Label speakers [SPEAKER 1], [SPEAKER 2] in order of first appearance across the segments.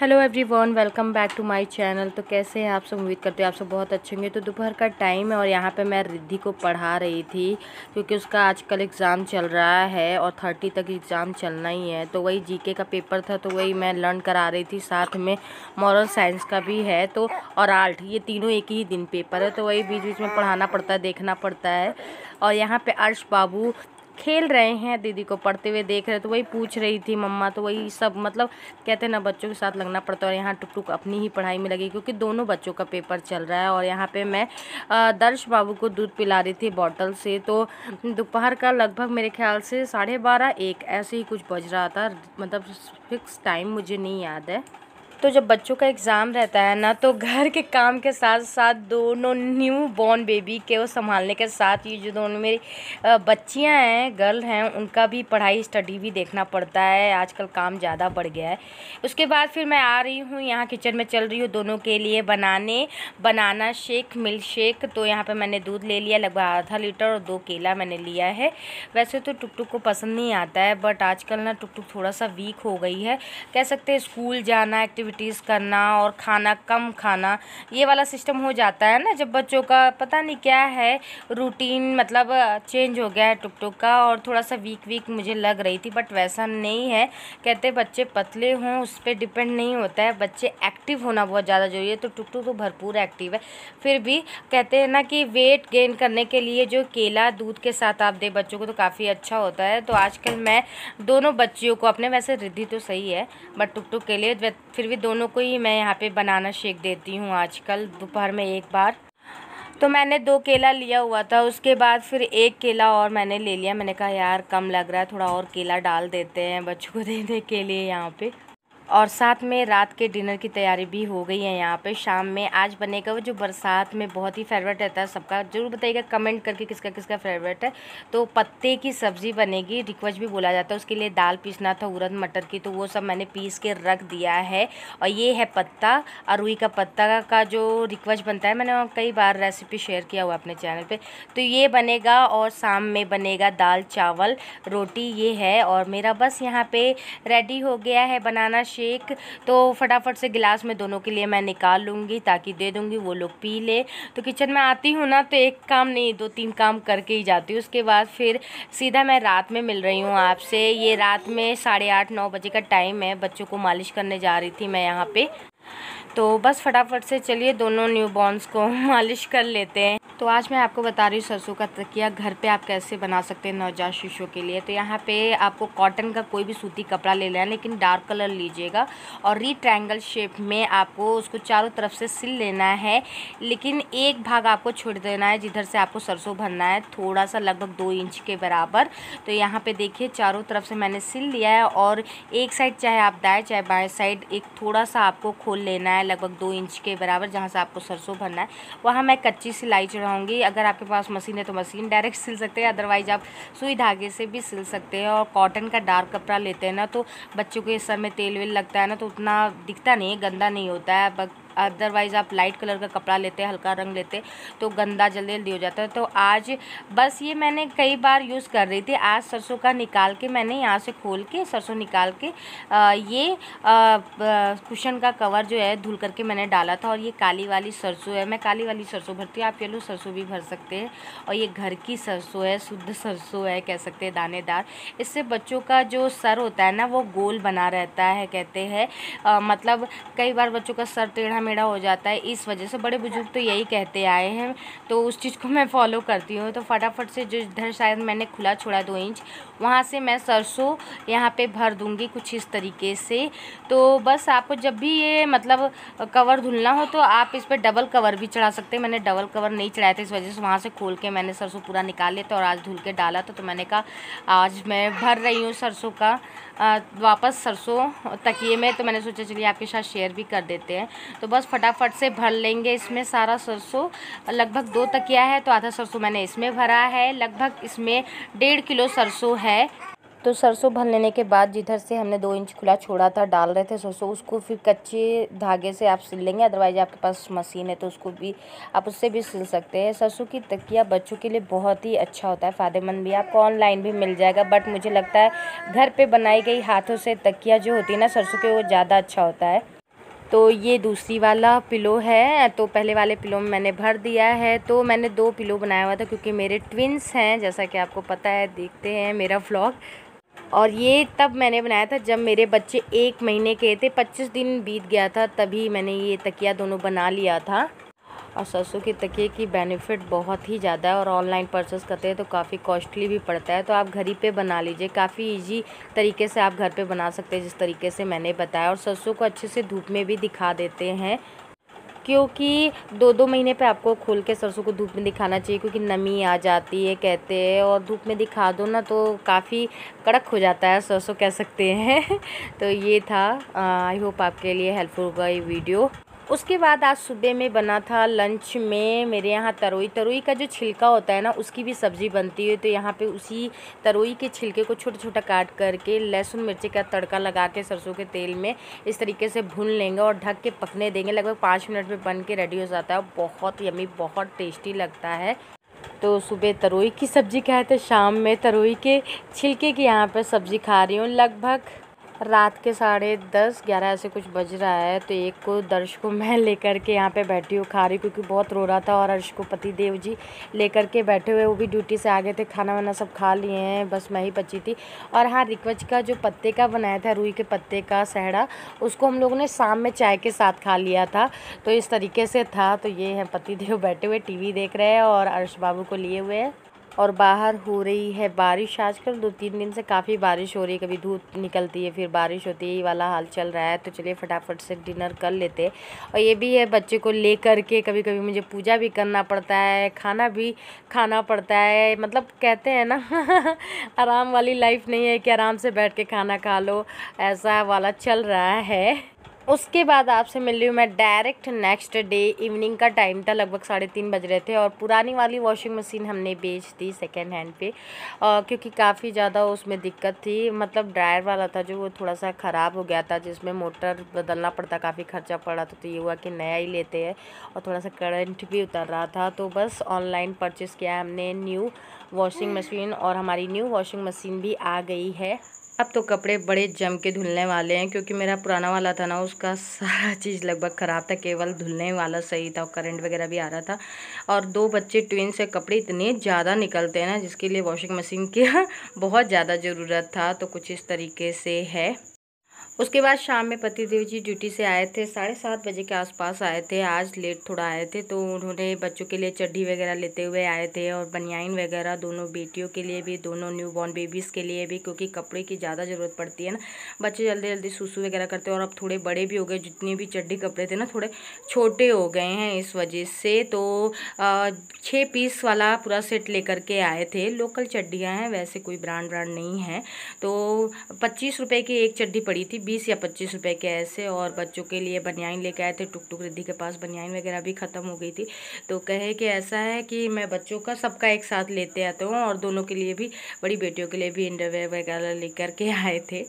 [SPEAKER 1] Hello everyone, welcome back to my channel. तो कैसे हैं आप सब? उम्मीद करते हैं आप सब बहुत अच्छे होंगे। तो दोपहर का टाइम है और यहाँ पे मैं रिद्धि को पढ़ा रही थी क्योंकि उसका आजकल एग्ज़ाम चल रहा है और थर्टी तक एग्ज़ाम चलना ही है। तो वही जीके का पेपर था तो वही मैं लर्न करा रही थी साथ में। मॉरल साइंस का भी है तो और आर्ट, ये तीनों एक ही दिन पेपर है तो वही बीच बीच में पढ़ाना पड़ता है, देखना पड़ता है। और यहाँ पर अर्श बाबू खेल रहे हैं, दीदी को पढ़ते हुए देख रहे तो वही पूछ रही थी मम्मा तो वही सब मतलब कहते हैं ना, बच्चों के साथ लगना पड़ता है और यहाँ टुक टुक अपनी ही पढ़ाई में लगी, क्योंकि दोनों बच्चों का पेपर चल रहा है और यहाँ पे मैं दर्श बाबू को दूध पिला रही थी बॉटल से तो दोपहर का लगभग मेरे ख्याल से साढ़े बारह एक, ऐसे ही कुछ बज रहा था मतलब फिक्स टाइम मुझे नहीं याद है। तो जब बच्चों का एग्ज़ाम रहता है ना तो घर के काम के साथ साथ दोनों न्यू बॉर्न बेबी के वो संभालने के साथ ये जो दोनों मेरी बच्चियाँ हैं गर्ल हैं, उनका भी पढ़ाई स्टडी भी देखना पड़ता है। आजकल काम ज़्यादा बढ़ गया है। उसके बाद फिर मैं आ रही हूँ, यहाँ किचन में चल रही हूँ दोनों के लिए बनाने, बनाना शेक मिल्क शेक तो यहाँ पर मैंने दूध ले लिया, लगभग आधा लीटर और दो केला मैंने लिया है। वैसे तो टुक टुक को पसंद नहीं आता है बट आजकल ना टुक टुक थोड़ा सा वीक हो गई है। कह सकते हैं स्कूल जाना एक्टिविटी एक्टिविटीज़ करना और खाना कम खाना, ये वाला सिस्टम हो जाता है ना, जब बच्चों का पता नहीं क्या है रूटीन मतलब चेंज हो गया है टुक टुक का और थोड़ा सा वीक वीक मुझे लग रही थी बट वैसा नहीं है। कहते बच्चे पतले हों, उस पर डिपेंड नहीं होता है। बच्चे एक्टिव होना बहुत ज़्यादा ज़रूरी है तो टुक टुक तो भरपूर एक्टिव है। फिर भी कहते हैं ना कि वेट गेन करने के लिए जो केला, दूध के साथ आप दे बच्चों को तो काफ़ी अच्छा होता है। तो आजकल मैं दोनों बच्चियों को, अपने वैसे रिद्धि तो सही है बट टुक टुक के लिए, फिर भी दोनों को ही मैं यहाँ पे बनाना शेक देती हूँ आजकल, दोपहर में एक बार। तो मैंने दो केला लिया हुआ था, उसके बाद फिर एक केला और मैंने ले लिया। मैंने कहा, यार, कम लग रहा है, थोड़ा और केला डाल देते हैं बच्चों को देने के लिए यहाँ पे। और साथ में रात के डिनर की तैयारी भी हो गई है यहाँ पे। शाम में आज बनेगा वो जो बरसात में बहुत ही फेवरेट रहता है सबका। ज़रूर बताइएगा, कमेंट करके किसका किसका फेवरेट है। तो पत्ते की सब्ज़ी बनेगी रिक्वज भी बोला जाता है। उसके लिए दाल पीसना था, उड़द मटर की तो वो सब मैंने पीस के रख दिया है। और ये है पत्ता, अरुई का पत्ता का जो रिक्वज बनता है, मैंने कई बार रेसिपी शेयर किया हुआ अपने चैनल पर तो ये बनेगा और शाम में बनेगा दाल, चावल, रोटी, ये है। और मेरा बस यहाँ पर रेडी हो गया है बनाना। शेक। तो फटाफट से गिलास में दोनों के लिए मैं निकाल लूँगी ताकि दे दूँगी, वो लोग पी ले। तो किचन में आती हूँ ना तो एक काम नहीं, दो तीन काम करके ही जाती हूँ। उसके बाद फिर सीधा मैं रात में मिल रही हूँ आपसे। ये रात में साढ़े आठ, नौ बजे का टाइम है, बच्चों को मालिश करने जा रही थी मैं यहाँ पे। तो बस फटाफट से चलिए दोनों न्यू बॉर्न्स को मालिश कर लेते हैं। तो आज मैं आपको बता रही हूँ सरसों का तकिया घर पे आप कैसे बना सकते हैं नवजात शिशुओं के लिए। तो यहाँ पे आपको कॉटन का कोई भी सूती कपड़ा ले लेना, लेकिन डार्क कलर लीजिएगा और री ट्रायंगल शेप में आपको उसको चारों तरफ़ से सिल लेना है। लेकिन एक भाग आपको छोड़ देना है, जिधर से आपको सरसों भरना है थोड़ा सा लगभग दो इंच के बराबर। तो यहाँ पर देखिए, चारों तरफ़ से मैंने सिल लिया है और एक साइड चाहे आप दाएँ चाहे बाएँ साइड एक थोड़ा सा आपको खोल लेना है। लगभग दो इंच के बराबर, जहाँ से आपको सरसों भरना है। वहाँ मैं कच्ची सिलाई चढ़ाऊँगी। अगर आपके पास मशीन है तो मशीन डायरेक्ट सिल सकते हैं अदरवाइज़ आप सुई धागे से भी सिल सकते हैं और कॉटन का डार्क कपड़ा लेते हैं ना तो बच्चों के सर में तेल वेल लगता है ना तो उतना दिखता नहीं है गंदा नहीं होता है। अदरवाइज़ आप लाइट कलर का कपड़ा लेते हल्का रंग लेते तो गंदा जल्दी जल्दी हो जाता है। तो आज बस ये मैंने कई बार यूज़ कर रही थी। आज सरसों का निकाल के मैंने यहाँ से खोल के सरसों निकाल के आ, ये कुशन का कवर जो है धुल करके मैंने डाला था और ये काली वाली सरसों है। मैं काली वाली सरसों भरती हूँ। आप येलो सरसों भी भर सकते हैं और ये घर की सरसों है शुद्ध सरसों है कह सकते हैं दानेदार। इससे बच्चों का जो सर होता है ना वो गोल बना रहता है कहते हैं। मतलब कई बार बच्चों का सर टेढ़ा मेढ़ा हो जाता है, इस वजह से। बड़े बुज़ुर्ग तो यही कहते आए हैं। तो उस चीज़ को मैं फॉलो करती हूँ। तो फटाफट से जो इधर शायद मैंने खुला छोड़ा दो इंच, वहाँ से मैं सरसों यहाँ पे भर दूँगी कुछ इस तरीके से। तो बस आपको जब भी ये मतलब कवर धुलना हो तो आप इस पर डबल कवर भी चढ़ा सकते हैं। मैंने डबल कवर नहीं चढ़ाया था, इस वजह से वहाँ से खोल के मैंने सरसों पूरा निकाल लिया था और आज धुल के डाला था। तो मैंने कहा, आज मैं भर रही हूँ सरसों का। वापस सरसों तकिए में तो मैंने सोचा चलिए आपके साथ शेयर भी कर देते हैं। तो बस फटाफट से भर लेंगे इसमें सारा सरसों। लगभग दो तकिया है तो आधा सरसों मैंने इसमें भरा है। लगभग इसमें डेढ़ किलो सरसों है। तो सरसों भर लेने के बाद जिधर से हमने दो इंच खुला छोड़ा था, डाल रहे थे सरसों, उसको फिर कच्चे धागे से आप सिल लेंगे अदरवाइज़ आपके पास मशीन है तो उसको भी आप उससे भी सिल सकते हैं। सरसों की तकिया बच्चों के लिए बहुत ही अच्छा होता है, फ़ायदेमंद भी आपको ऑनलाइन भी मिल जाएगा बट मुझे लगता है घर पर बनाई गई हाथों से तकिया जो होती है ना सरसों के, वो ज़्यादा अच्छा होता है। तो ये दूसरी वाला पिलो है तो पहले वाले पिलो में मैंने भर दिया है तो मैंने दो पिलो बनाया हुआ था, क्योंकि मेरे ट्विंस हैं, जैसा कि आपको पता है, देखते हैं मेरा व्लॉग और ये तब मैंने बनाया था जब मेरे बच्चे एक महीने के थे, पच्चीस दिन बीत गया था, तभी मैंने ये तकिया दोनों बना लिया था। और सरसों के तकिए की बेनिफिट बहुत ही ज़्यादा है और ऑनलाइन परचेस करते हैं तो काफ़ी कॉस्टली भी पड़ता है। तो आप घर ही पे बना लीजिए, काफ़ी इजी तरीके से आप घर पे बना सकते हैं, जिस तरीके से मैंने बताया। और सरसों को अच्छे से धूप में भी दिखा देते हैं। क्योंकि दो दो महीने पे आपको खोल के सरसों को धूप में दिखाना चाहिए, क्योंकि नमी आ जाती है, कहते हैं, और धूप में दिखा दो ना तो काफ़ी कड़क हो जाता है, सरसों कह सकते हैं। तो ये था आई होप आपके लिए हेल्पफुल होगा ये वीडियो उसके बाद आज सुबह में बना था लंच में। मेरे यहाँ तरोई तरोई का जो छिलका होता है ना, उसकी भी सब्ज़ी बनती है। तो यहाँ पे उसी तरोई के छिलके को छोटा छोटा काट करके लहसुन, मिर्ची का तड़का लगा के सरसों के तेल में इस तरीके से भून लेंगे और ढक के पकने देंगे। लगभग पाँच मिनट में बन के रेडी हो जाता है बहुत यमी बहुत टेस्टी लगता है। तो सुबह तरोई की सब्ज़ी खाए थे, शाम में तरोई के छिलके की यहाँ पर सब्ज़ी खा रही हूँ लगभग। रात के साढ़े दस, ग्यारह ऐसे कुछ बज रहा है तो एक को दर्श को मैं लेकर के यहाँ पे बैठी हूँ खा रही क्योंकि बहुत रो रहा था और अर्श को पति देव जी लेकर के बैठे हुए, वो भी ड्यूटी से आ गए थे, खाना वाना सब खा लिए हैं, बस मैं ही बची थी। और हाँ रिक्वच का जो पत्ते का बनाया था, रुई के पत्ते का सहड़ा, उसको हम लोगों ने शाम में चाय के साथ खा लिया था। तो इस तरीके से था तो ये है पति देव बैठे हुए टीवी देख रहे हैं और अर्श बाबू को लिए हुए हैं। और बाहर हो रही है बारिश। आजकल दो तीन दिन से काफ़ी बारिश हो रही है। कभी धूप निकलती है, फिर बारिश होती है। ये वाला हाल चल रहा है। तो चलिए फटाफट से डिनर कर लेते और ये भी है बच्चे को ले कर के कभी कभी मुझे पूजा भी करना पड़ता है, खाना भी खाना पड़ता है। मतलब कहते हैं ना, आराम वाली लाइफ नहीं है कि आराम से बैठ के खाना खा लो। ऐसा वाला चल रहा है। उसके बाद आपसे मिल रही हूँ मैं डायरेक्ट नेक्स्ट डे इवनिंग का टाइम था, लगभग साढ़े तीन बज रहे थे और पुरानी वाली वॉशिंग मशीन हमने बेच दी सेकेंड हैंड पे। और क्योंकि काफ़ी ज़्यादा उसमें दिक्कत थी मतलब ड्रायर वाला था जो वो थोड़ा सा ख़राब हो गया था, जिसमें मोटर बदलना पड़ता, काफ़ी खर्चा पड़ा था तो ये हुआ कि नया ही लेते हैं और थोड़ा सा करंट भी उतर रहा था तो बस ऑनलाइन परचेज़ किया हमने न्यू वॉशिंग मशीन और हमारी न्यू वॉशिंग मशीन भी आ गई है। अब तो कपड़े बड़े जम के धुलने वाले हैं, क्योंकि मेरा पुराना वाला था ना, उसका सारा चीज़ लगभग ख़राब था, केवल धुलने वाला सही था, और करंट वगैरह भी आ रहा था। और दो बच्चे ट्विन से कपड़े इतने ज़्यादा निकलते हैं ना, जिसके लिए वॉशिंग मशीन की बहुत ज़्यादा ज़रूरत था तो कुछ इस तरीके से है। उसके बाद शाम में पति देव जी ड्यूटी से आए थे, साढ़े सात बजे के आसपास आए थे। आज लेट थोड़ा आए थे तो उन्होंने बच्चों के लिए चड्ढी वगैरह लेते हुए आए थे और बनियाइन वगैरह दोनों बेटियों के लिए भी, दोनों न्यू बॉर्न बेबीज़ के लिए भी, क्योंकि कपड़े की ज़्यादा ज़रूरत पड़ती है ना। बच्चे जल्दी जल्दी सूसू वगैरह करते हैं और अब थोड़े बड़े भी हो गए, जितने भी चड्ढी कपड़े थे ना, थोड़े छोटे हो गए हैं इस वजह से। तो छः पीस वाला पूरा सेट लेकर के आए थे। लोकल चड्डियाँ हैं, वैसे कोई ब्रांड ब्रांड नहीं है। तो पच्चीस रुपये की एक चड्डी पड़ी थी, बीस या पच्चीस रुपए के ऐसे, और बच्चों के लिए बनियाइन लेके आए थे टुक टुक रिद्धि के पास बनियाइन वगैरह भी ख़त्म हो गई थी। तो कहे कि ऐसा है कि मैं बच्चों का सबका एक साथ लेते आते हूँ, और दोनों के लिए भी, बड़ी बेटियों के लिए भी इंडरवेयर वगैरह लेकर के आए थे।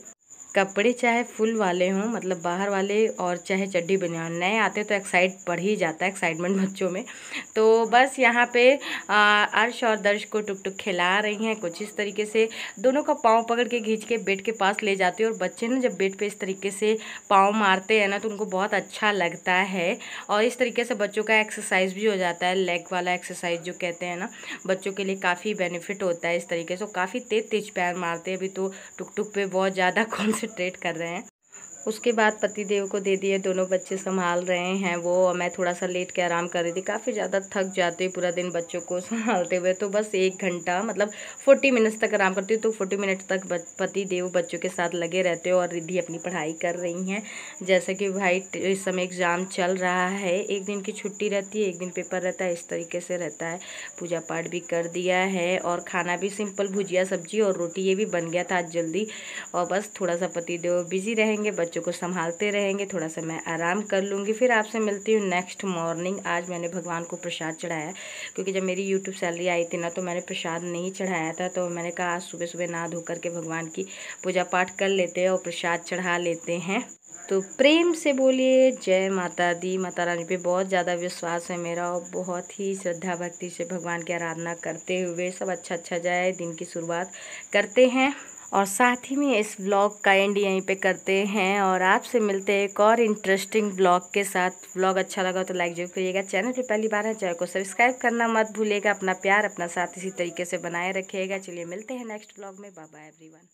[SPEAKER 1] कपड़े चाहे फुल वाले हों मतलब बाहर वाले और चाहे चड्डी बनियान नए आते तो एक्साइट बढ़ ही जाता है एक्साइटमेंट बच्चों में। तो बस यहाँ पे अर्श और दर्श को टुक टुक खिला रही हैं, कुछ इस तरीके से। दोनों का पाँव पकड़ के खींच के बेड के पास ले जाते हैं और बच्चे ना जब बेड पे इस तरीके से पाँव मारते हैं ना तो उनको बहुत अच्छा लगता है। और इस तरीके से बच्चों का एक्सरसाइज भी हो जाता है लेग वाला एक्सरसाइज जो कहते हैं ना, बच्चों के लिए काफ़ी बेनिफिट होता है इस तरीके से। काफ़ी तेज तेज पैर मारते हैं अभी तो टुक टुक पे बहुत ज़्यादा कौन कॉन्सेंट्रेट कर रहे हैं। उसके बाद पति देव को दे दिए, दोनों बच्चे संभाल रहे हैं वो। मैं थोड़ा सा लेट के आराम कर रही थी, काफ़ी ज़्यादा थक जाते पूरा दिन बच्चों को संभालते हुए। तो बस एक घंटा मतलब फोर्टी मिनट्स तक आराम करती हूँ तो फोर्टी मिनट तक पति देव बच्चों के साथ लगे रहते हो और रिद्धि अपनी पढ़ाई कर रही हैं। जैसे कि भाई, इस समय एग्ज़ाम चल रहा है, एक दिन की छुट्टी रहती है, एक दिन पेपर रहता है, इस तरीके से रहता है। पूजा पाठ भी कर दिया है और खाना भी सिंपल भुजिया, सब्ज़ी और रोटी, ये भी बन गया था आज जल्दी। और बस थोड़ा सा पति देव बिज़ी रहेंगे, बच्चों को संभालते रहेंगे, थोड़ा सा मैं आराम कर लूँगी। फिर आपसे मिलती हूँ नेक्स्ट मॉर्निंग आज मैंने भगवान को प्रसाद चढ़ाया, क्योंकि जब मेरी यूट्यूब सैलरी आई थी ना तो मैंने प्रसाद नहीं चढ़ाया था तो मैंने कहा, आज सुबह सुबह नहा धो करके भगवान की पूजा पाठ कर लेते हैं और प्रसाद चढ़ा लेते हैं। तो प्रेम से बोलिए, जय माता दी। माता रानी पे बहुत ज़्यादा विश्वास है मेरा और बहुत ही श्रद्धा भक्ति से भगवान की आराधना करते हुए सब अच्छा अच्छा जाए, दिन की शुरुआत करते हैं। और साथ ही में इस ब्लॉग का एंड यहीं पे करते हैं और आपसे मिलते हैं एक और इंटरेस्टिंग ब्लॉग के साथ। ब्लॉग अच्छा लगा तो लाइक ज़रूर करिएगा। चैनल पे पहली बार है, चैनल को सब्सक्राइब करना मत भूलिएगा। अपना प्यार, अपना साथ इसी तरीके से बनाए रखिएगा। चलिए मिलते हैं नेक्स्ट ब्लॉग में। Bye everyone